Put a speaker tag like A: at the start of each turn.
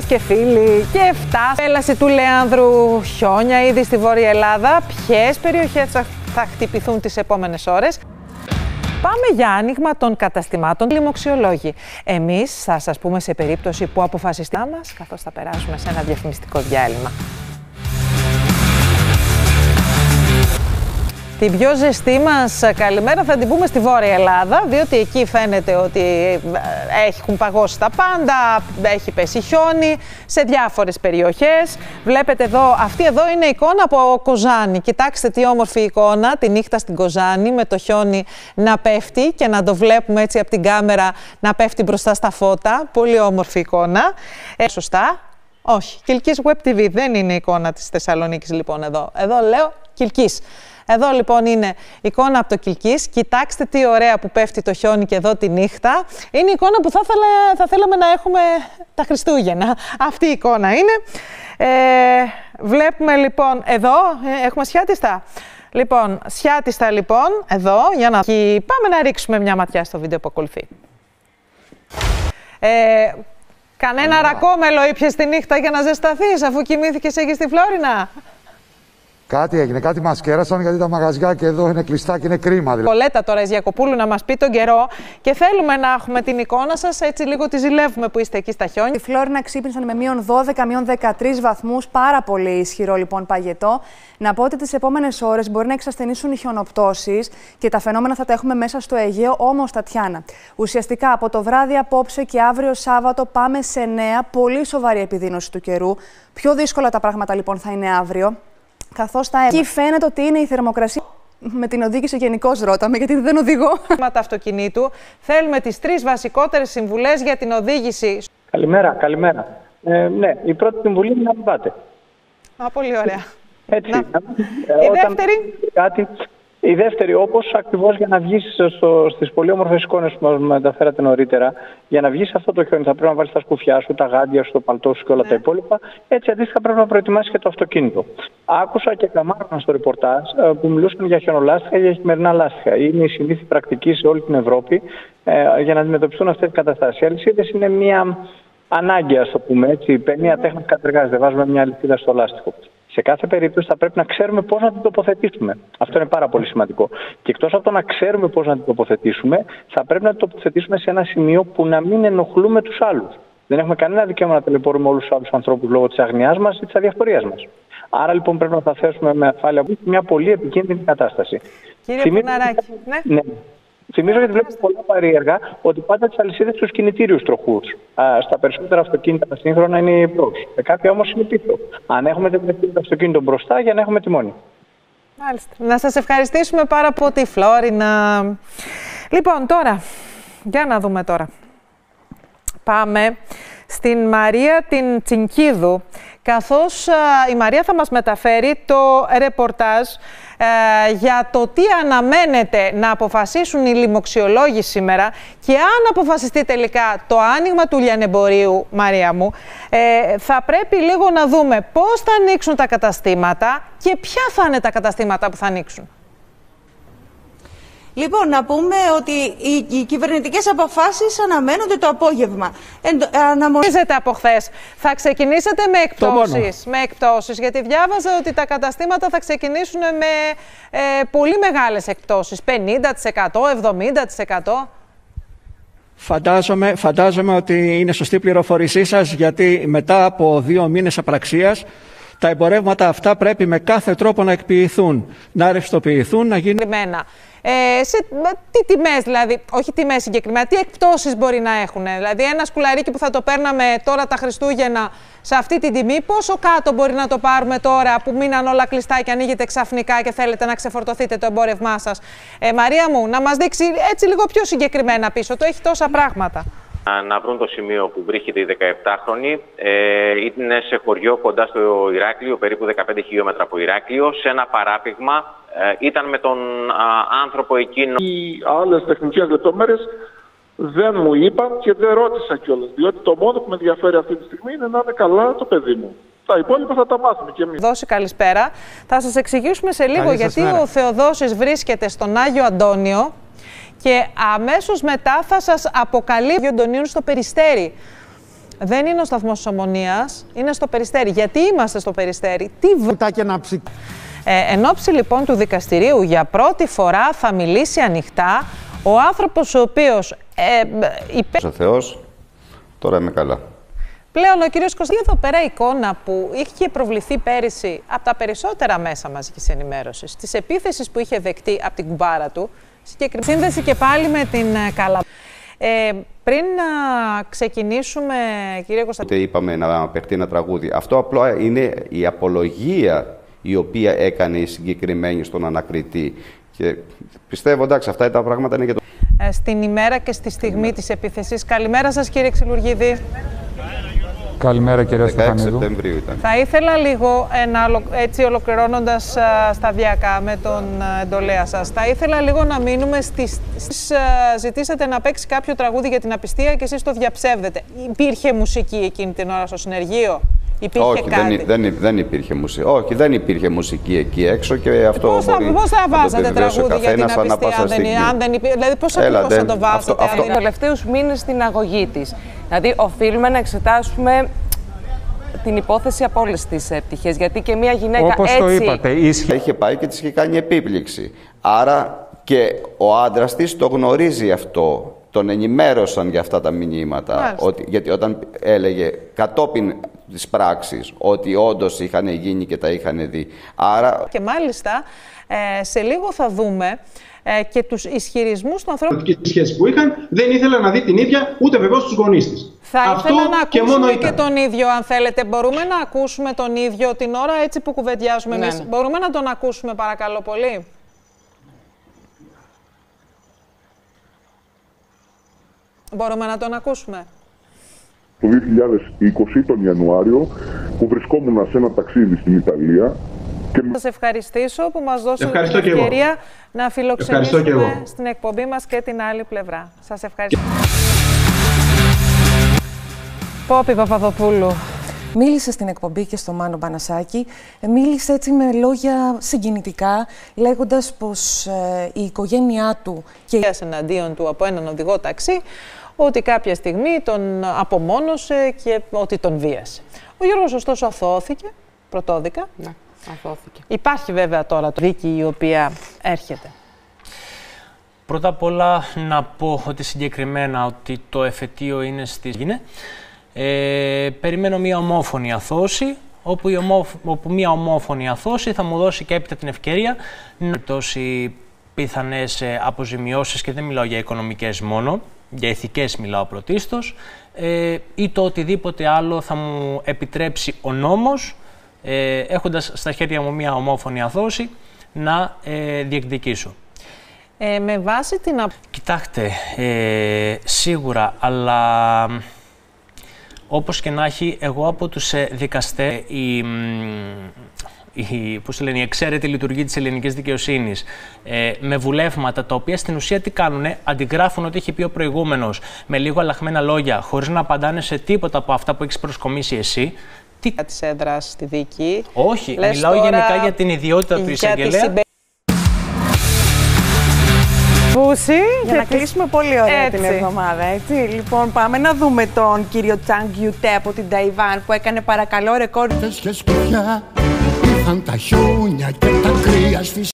A: Φίλες και φίλοι, και 7 πέλαση του Λεάνδρου χιόνια ήδη στη Βόρεια Ελλάδα. Ποιες περιοχές θα χτυπηθούν τις επόμενες ώρες; Πάμε για άνοιγμα των καταστημάτων λοιμοξιολόγοι. Εμείς θα σας πούμε σε περίπτωση που αποφασιστεί μας, καθώς θα περάσουμε σε ένα διαφημιστικό διάλειμμα. Την πιο ζεστή μας καλημέρα θα την πούμε στη Βόρεια Ελλάδα, διότι εκεί φαίνεται ότι ε, έχουν παγώσει τα πάντα, έχει πέσει χιόνι σε διάφορες περιοχές. Βλέπετε εδώ, αυτή εδώ είναι εικόνα από Κοζάνη. Κοιτάξτε τι όμορφη εικόνα, τη νύχτα στην Κοζάνη με το χιόνι να πέφτει και να το βλέπουμε έτσι από την κάμερα να πέφτει μπροστά στα φώτα. Πολύ όμορφη εικόνα. Ε, σωστά. Όχι, Κιλκής Web TV δεν είναι εικόνα της Θεσσαλονίκης λοιπόν εδώ. Εδώ λέω Κιλκής. Εδώ λοιπόν είναι εικόνα από το Κιλκής. Κοιτάξτε τι ωραία που πέφτει το χιόνι και εδώ τη νύχτα. Είναι η εικόνα που θα, θα θέλαμε να έχουμε τα Χριστούγεννα. Αυτή η εικόνα είναι. Ε, βλέπουμε λοιπόν εδώ, ε, έχουμε σιάτιστα. Λοιπόν, σιάτιστα λοιπόν, εδώ, για να... Και πάμε να ρίξουμε μια ματιά στο βίντεο που ακολουθεί. Ε, κανένα ρακόμελο ήπιες τη νύχτα για να ζεσταθείς αφού κοιμήθηκες εκεί στη Φλόρινα;
B: Κάτι έγινε, κάτι μας κέρασαν γιατί τα μαγαζιά και εδώ είναι κλειστά και είναι κρίμα.
A: Δηλαδή. Κολέτα τώρα Ιζιακοπούλου να μας πει τον καιρό και θέλουμε να έχουμε την εικόνα σας. Έτσι λίγο τη ζηλεύουμε που είστε εκεί στα χιόνια.
C: Η Φλόρινα ξύπνησαν με μείον 12, μείον 13 βαθμούς. Πάρα πολύ ισχυρό λοιπόν παγετό. Να πω ότι τις επόμενες ώρες μπορεί να εξασθενήσουν οι χιονοπτώσεις και τα φαινόμενα θα τα έχουμε μέσα στο Αιγαίο, όμως Τατιάνα. Ουσιαστικά από το βράδυ απόψε και αύριο Σάββατο πάμε σε νέα πολύ σοβαρή επιδείνωση του καιρού. Πιο δύσκολα τα πράγματα λοιπόν θα είναι αύριο καθώς τα Εκεί φαίνεται ότι είναι η θερμοκρασία. Με την οδήγηση γενικώ ρώταμε, γιατί δεν οδηγώ.
A: αυτοκινήτου. Θέλουμε τις τρεις βασικότερες συμβουλές για την οδήγηση.
D: Καλημέρα, καλημέρα. Ε, ναι, η πρώτη συμβουλή είναι να μην πάτε.
A: Α, πολύ ωραία.
D: Έτσι.
A: Να.
D: Ε,
A: η δεύτερη;
D: Κάτι, η δεύτερη, όπως ακριβώς για να βγεις στις πολύ όμορφε εικόνες που μας μεταφέρατε νωρίτερα, για να βγεις αυτό το χιόνι θα πρέπει να βάλεις τα σκουφιά σου, τα γάντια σου, το παλτό σου και όλα ναι. τα υπόλοιπα. Έτσι αντίστοιχα πρέπει να προετοιμάσεις και το αυτοκίνητο. Άκουσα και καμάρωνα στο ρεπορτάζ ε, που μιλούσαν για χιονολάστιχα ή για χειμερινά λάστιχα. Είναι η συνήθι πρακτική σε όλη την Ευρώπη ε, για να αντιμετωπιστούν αυτές τις καταστάσεις. Οι αλυσίδες είναι μια ανάγκη, ας το πούμε έτσι. Μια ναι. τέχνη κατεργάζεται. Βάζουμε μια αλυσίδα στο λάστιχο. Σε κάθε περίπτωση θα πρέπει να ξέρουμε πώς να την τοποθετήσουμε. Αυτό είναι πάρα πολύ σημαντικό. Και εκτός από το να ξέρουμε πώς να την τοποθετήσουμε, θα πρέπει να την τοποθετήσουμε σε ένα σημείο που να μην ενοχλούμε τους άλλους. Δεν έχουμε κανένα δικαίωμα να ταλαιπωρούμε όλους τους άλλους ανθρώπους λόγω της αγνιάς μας ή της αδιαφορίας μας. Άρα λοιπόν πρέπει να τα θέσουμε με ασφάλεια μια πολύ επικίνδυνη κατάσταση.
A: Κύριε Θυμίζω... ναι.
D: ναι. Θυμίζω γιατί βλέπω πολλά παρήεργα ότι πάντα τις αλυσίδες του κινητήριους τροχούς. Στα περισσότερα αυτοκίνητα τα σύγχρονα είναι μπρος. Σε κάποια όμως είναι πίσω. Αν έχουμε το αυτοκίνητο μπροστά για να έχουμε τιμόνι.
A: Μάλιστα. Να σας ευχαριστήσουμε πάρα από τη Φλόρινα. Λοιπόν, τώρα, για να δούμε τώρα. Πάμε στην Μαρία την Τσινκίδου, καθώς η Μαρία θα μας μεταφέρει το ρεπορτάζ ε, για το τι αναμένεται να αποφασίσουν οι λοιμοξιολόγοι σήμερα και αν αποφασιστεί τελικά το άνοιγμα του λιανεμπορίου, Μαρία μου, ε, θα πρέπει λίγο να δούμε πώς θα ανοίξουν τα καταστήματα και ποια θα είναι τα καταστήματα που θα ανοίξουν.
E: Λοιπόν, να πούμε ότι οι, οι κυβερνητικές αποφάσεις αναμένονται το απόγευμα.
A: Αναμονίζεται από χθες. Θα ξεκινήσετε με εκπτώσεις. Με εκπτώσεις, γιατί διάβαζα ότι τα καταστήματα θα ξεκινήσουν με ε, πολύ μεγάλες εκπτώσεις. 50%, 70%.
F: Φαντάζομαι, φαντάζομαι ότι είναι σωστή πληροφορήσή σας γιατί μετά από δύο μήνες απραξίας τα εμπορεύματα αυτά πρέπει με κάθε τρόπο να εκποιηθούν, να ρευστοποιηθούν, να γίνουν...
A: Ε, σε τι τιμές, δηλαδή, όχι τιμές συγκεκριμένα, τι εκπτώσεις μπορεί να έχουν. Δηλαδή, ένα σκουλαρίκι που θα το παίρναμε τώρα τα Χριστούγεννα σε αυτή την τιμή, πόσο κάτω μπορεί να το πάρουμε τώρα που μείναν όλα κλειστά και ανοίγετε ξαφνικά και θέλετε να ξεφορτωθείτε το εμπόρευμά σας; Ε, Μαρία μου, να μας δείξει έτσι λίγο πιο συγκεκριμένα πίσω. Το έχει τόσα πράγματα
G: να βρουν το σημείο που βρίσκεται η 17χρονη. Ε, είναι σε χωριό κοντά στο Ηράκλειο, περίπου 15 χιλιόμετρα από Ηράκλειο, σε ένα παράπηγμα. Ε, ήταν με τον άνθρωπο εκείνο.
H: Οι άλλες τεχνικές λεπτομέρειες δεν μου είπαν και δεν ρώτησα κιόλας. Διότι το μόνο που με ενδιαφέρει αυτή τη στιγμή είναι να είναι καλά το παιδί μου. Τα υπόλοιπα θα τα μάθουμε κι εμείς.
A: Δώση καλησπέρα. Θα σας εξηγήσουμε σε λίγο γιατί ο Θεοδόσης βρίσκεται στον Άγιο Αντώνιο και αμέσως μετά θα σας αποκαλεί ο Αντωνίου στο Περιστέρι. Δεν είναι ο σταθμός της Ομονίας, είναι στο περιστέρι. Γιατί είμαστε στο περιστέρι, τι
I: Κουτάκια να ψη...
A: ε, εν ώψη λοιπόν του δικαστηρίου για πρώτη φορά θα μιλήσει ανοιχτά ο άνθρωπος ο οποίος ε, υπέ...
J: Ο Θεός, τώρα είμαι καλά.
A: Πλέον ο κύριος Κωστή εδώ πέρα εικόνα που είχε προβληθεί πέρυσι από τα περισσότερα μέσα μαζικής ενημέρωσης, της επίθεσης που είχε δεκτεί από την κουμπάρα του, συγκεκριμένη σύνδεση και πάλι με την ε, Καλά. Ε, πριν να ξεκινήσουμε, κύριε Κωνσταντίνο.
J: είπαμε να παιχτεί ένα τραγούδι. Αυτό απλά είναι η απολογία η οποία έκανε η συγκεκριμένη στον ανακριτή. Και πιστεύω, εντάξει, αυτά τα πράγματα είναι για το...
A: Ε, στην ημέρα και στη στιγμή της επίθεσης. Καλημέρα σας κύριε Ξυλουργίδη.
K: Καλημέρα κύριε
J: 16
K: Στεφανίδου.
J: Σεπτεμβρίου ήταν.
A: Θα ήθελα λίγο, ένα, έτσι ολοκληρώνοντας α, σταδιακά με τον α, εντολέα σας, θα ήθελα λίγο να μείνουμε στις... στις, α, ζητήσατε να παίξει κάποιο τραγούδι για την απιστία και εσείς το διαψεύδετε. Υπήρχε μουσική εκείνη την ώρα στο συνεργείο, υπήρχε
J: Όχι,
A: κάτι.
J: δεν, δεν, δεν υπήρχε μουσική. Όχι, δεν υπήρχε μουσική εκεί έξω και αυτό
A: Πώς θα,
J: μπορεί
A: πώς θα
J: να το
A: βάζατε
J: επιβεβαιώσει ο
A: τραγούδι για την
J: καθένας ανά
A: απιστία,
J: πάσα
A: αν δεν,
J: στιγμή;
A: αν δεν υπήρχε, δηλαδή πώς
J: Έλα,
A: ακριβώς θα
J: δεν-
A: το βάζετε.
J: αυτό-
A: αν
J: αυτό-
A: δεν-
L: Τους τελευταίους μήνες στην αγωγή της. Δηλαδή, οφείλουμε να εξετάσουμε την υπόθεση από όλες τις πτυχές. Γιατί και μια γυναίκα
K: Όπως
L: έτσι.
K: το είπατε, ίσχυε.
J: Είχε πάει και της είχε κάνει επίπληξη. Άρα και ο άντρας της το γνωρίζει αυτό. Τον ενημέρωσαν για αυτά τα μηνύματα.
A: Μάλιστα.
J: Ότι, γιατί όταν έλεγε κατόπιν της πράξης ότι όντως είχαν γίνει και τα είχαν δει. Άρα
A: Και μάλιστα, ε, σε λίγο θα δούμε ε, και τους ισχυρισμούς του ανθρώπου.
M: ερωτική σχέση που είχαν, δεν ήθελε να δει την ίδια ούτε βεβαίως τους γονείς της.
A: Θα
M: Αυτό
A: ήθελα να
M: και
A: ακούσουμε
M: μόνο
A: και,
M: ήταν.
A: τον ίδιο, αν θέλετε. Μπορούμε να ακούσουμε τον ίδιο την ώρα έτσι που κουβεντιάζουμε
L: Ναι,
A: εμείς;
L: ναι.
A: Μπορούμε να τον ακούσουμε παρακαλώ πολύ. Μπορούμε να τον ακούσουμε;
N: Το 2020 τον Ιανουάριο που βρισκόμουν σε ένα ταξίδι στην Ιταλία και
A: Θα σας ευχαριστήσω που μας δώσετε την
M: Ευχαριστώ και εγώ.
A: ευκαιρία να
M: Ευχαριστώ και
A: φιλοξενήσουμε
M: εγώ.
A: στην εκπομπή μας και την άλλη πλευρά. Σας ευχαριστώ. Πόπη Παπαδοπούλου.
O: Μίλησε στην εκπομπή και στο Μάνο Μπανασάκη. Ε, Μίλησε έτσι με λόγια συγκινητικά, λέγοντας πως ε, η οικογένειά του και
A: και εναντίον του από έναν οδηγό ταξί ότι κάποια στιγμή τον απομόνωσε και ότι τον βίασε. Ο Γιώργος ωστόσο αθώθηκε, πρωτόδικα.
L: Ναι, αθώθηκε.
A: Υπάρχει βέβαια τώρα το δίκη η οποία έρχεται.
P: Πρώτα απ' όλα να πω ότι συγκεκριμένα ότι το εφετείο είναι στη Γίνε. Ε, περιμένω μια ομόφωνη αθώση, όπου, η ομόφ- όπου μια ομόφωνη αθώση θα μου δώσει και έπειτα την ευκαιρία να δώσει πιθανές ε, αποζημιώσεις και δεν μιλάω για οικονομικές μόνο, για ηθικές μιλάω πρωτίστως, ε, ή το οτιδήποτε άλλο θα μου επιτρέψει ο νόμος, ε, έχοντας στα χέρια μου μια ομόφωνη αθώση, να ε, διεκδικήσω.
A: Ε, με βάση την απ-
P: Κοιτάξτε, ε, σίγουρα, αλλά μ, όπως και να έχει, εγώ από τους ε, δικαστές, η, μ, η, πώς το λένε, η εξαίρετη λειτουργία της ελληνικής δικαιοσύνης ε, με βουλεύματα τα οποία στην ουσία τι κάνουνε, αντιγράφουν ό,τι έχει πει ο προηγούμενος με λίγο αλλαχμένα λόγια, χωρίς να απαντάνε σε τίποτα από αυτά που έχεις προσκομίσει εσύ, τι...
A: της έδρας στη δίκη.
P: Όχι,
A: Λες
P: μιλάω
A: τώρα
P: γενικά για την ιδιότητα του
A: για τη
P: εισαγγελέα.
A: συμπε- Πούση,
E: Για να κλείσουμε πολύ ωραία
A: Έτσι.
E: την εβδομάδα, έτσι. Λοιπόν, πάμε να δούμε τον κύριο Τσάνγκ Γιουτέ από την Ταϊβάν που έκανε παρακαλώ ρεκόρ.
I: Και σκουφιά ήρθαν τα χιόνια και τα κρύα στη